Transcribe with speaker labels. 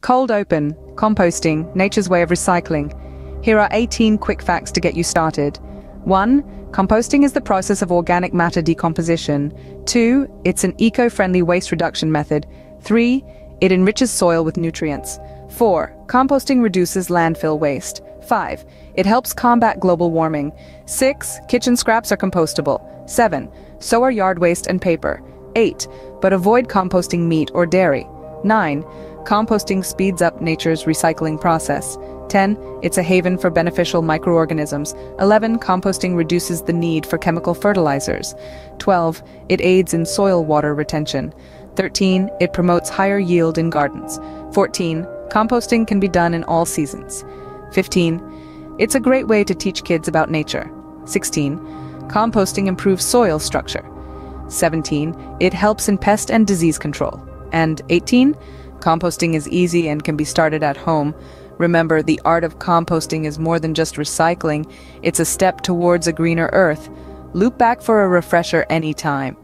Speaker 1: Cold open, composting, nature's way of recycling. Here are 18 quick facts to get you started. 1. Composting is the process of organic matter decomposition. 2. It's an eco-friendly waste reduction method. 3. It enriches soil with nutrients. 4. Composting reduces landfill waste. 5. It helps combat global warming. 6. Kitchen scraps are compostable. 7. So are yard waste and paper. 8. But avoid composting meat or dairy. 9. Composting speeds up nature's recycling process. 10. It's a haven for beneficial microorganisms. 11. Composting reduces the need for chemical fertilizers. 12. It aids in soil water retention. 13. It promotes higher yield in gardens. 14. Composting can be done in all seasons. 15. It's a great way to teach kids about nature. 16. Composting improves soil structure. 17. It helps in pest and disease control. And 18. Composting is easy and can be started at home. Remember, the art of composting is more than just recycling, it's a step towards a greener earth. Loop back for a refresher anytime.